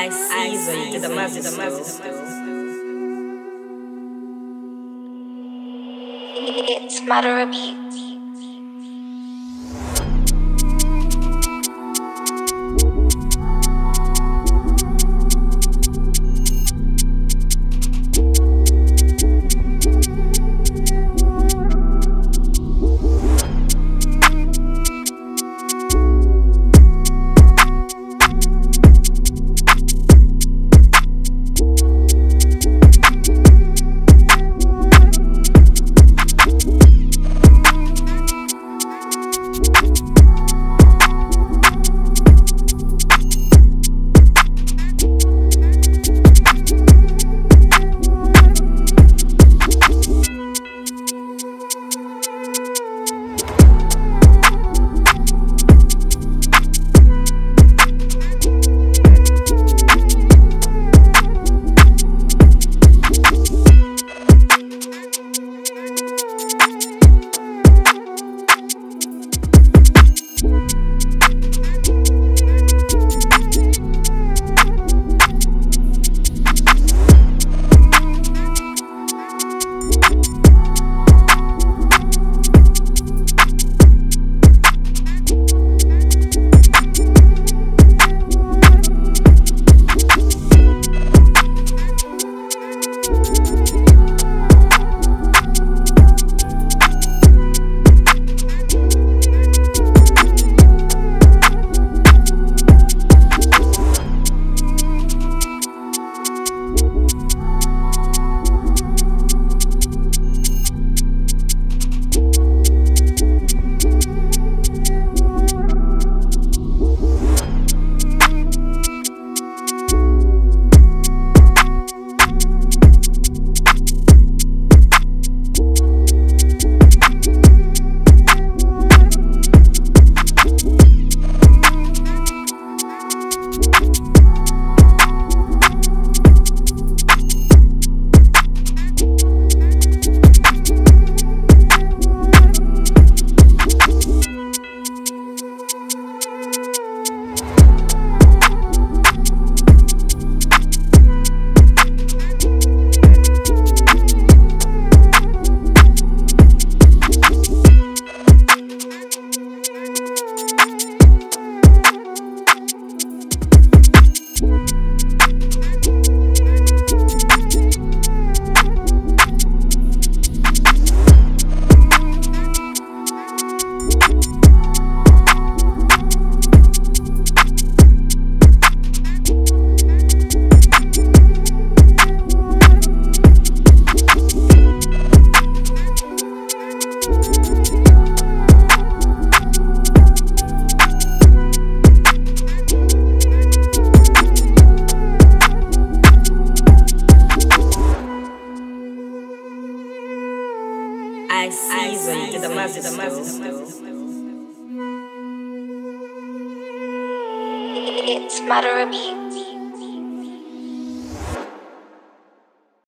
I see the master. It's matter of beat. I see the master. It's matter of beat.